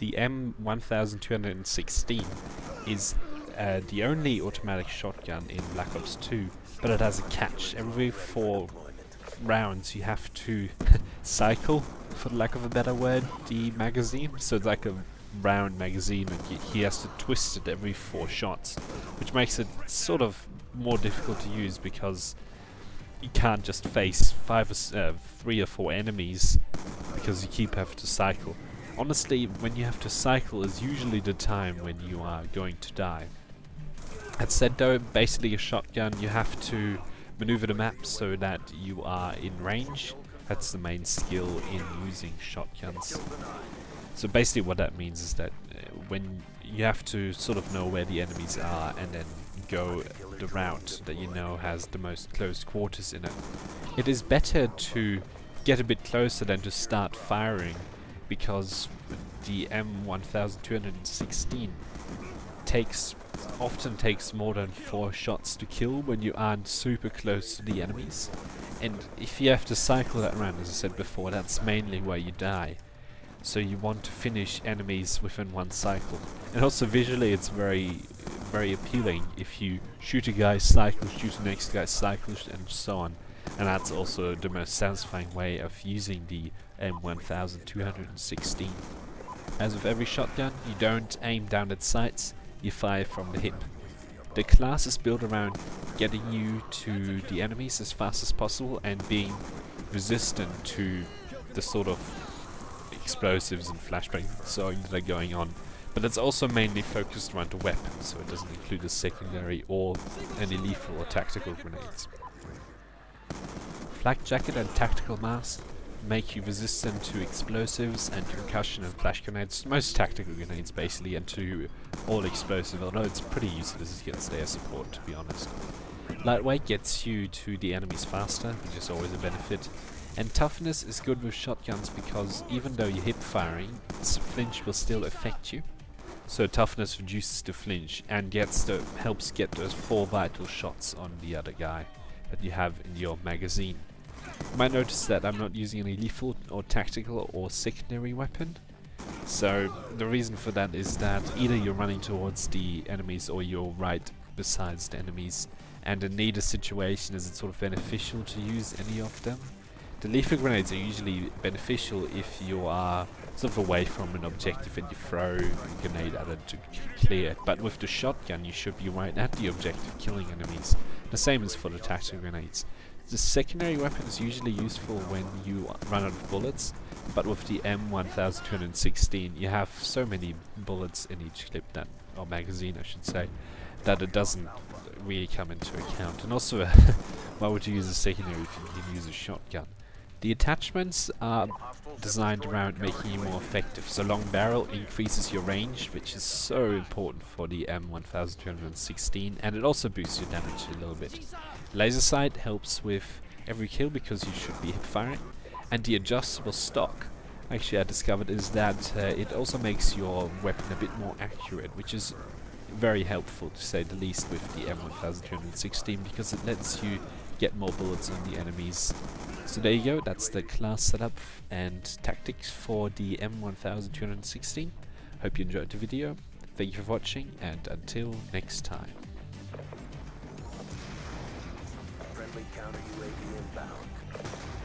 the M1216 is uh, the only automatic shotgun in Black Ops 2, but it has a catch. Every four rounds you have to cycle, for lack of a better word, the magazine. So it's like a round magazine and he has to twist it every four shots, which makes it sort of more difficult to use because you can't just face five or uh, three or four enemies because you keep having to cycle. Honestly, when you have to cycle is usually the time when you are going to die. That said though, basically a shotgun you have to maneuver the map so that you are in range. That's the main skill in using shotguns. So basically what that means is that uh, when you have to sort of know where the enemies are and then go the route that you know has the most close quarters in it. It is better to get a bit closer than to start firing because the M1216 takes often takes more than four shots to kill when you aren't super close to the enemies. And if you have to cycle that around as I said before that's mainly where you die. So you want to finish enemies within one cycle. And also visually it's very very appealing if you shoot a guy, cycle, shoot the next guy, cycle, and so on. And that's also the most satisfying way of using the M1216. As with every shotgun, you don't aim down at sights, you fire from the hip. The class is built around getting you to the enemies as fast as possible and being resistant to the sort of explosives and flashbangs that are going on but it's also mainly focused around the weapon, so it doesn't include a secondary or any lethal or tactical grenades. Flak jacket and tactical mask make you resistant to explosives and concussion and flash grenades, most tactical grenades basically, and to all explosive, although it's pretty useless against air support to be honest. Lightweight gets you to the enemies faster, which is always a benefit, and toughness is good with shotguns because even though you're hip firing, flinch will still affect you, so toughness reduces the flinch and gets the helps get those four vital shots on the other guy that you have in your magazine. You might notice that I'm not using any lethal or tactical or secondary weapon. So the reason for that is that either you're running towards the enemies or you're right besides the enemies and in neither situation is it sort of beneficial to use any of them. The lethal grenades are usually beneficial if you are sort of away from an objective and you throw a grenade at it to clear it. But with the shotgun you should be right at the objective killing enemies. The same is for the tactical grenades. The secondary weapon is usually useful when you run out of bullets, but with the M1216 you have so many bullets in each clip that, or magazine I should say, that it doesn't really come into account. And also, why would you use a secondary if you can use a shotgun? The attachments are designed around making you more effective. So long barrel increases your range, which is so important for the M1216, and it also boosts your damage a little bit. Laser sight helps with every kill because you should be hip firing, and the adjustable stock actually I discovered is that uh, it also makes your weapon a bit more accurate, which is very helpful to say the least with the M1216 because it lets you get more bullets on the enemies. So there you go, that's the class setup and tactics for the M1216. Hope you enjoyed the video, thank you for watching and until next time. Friendly counter UAV inbound.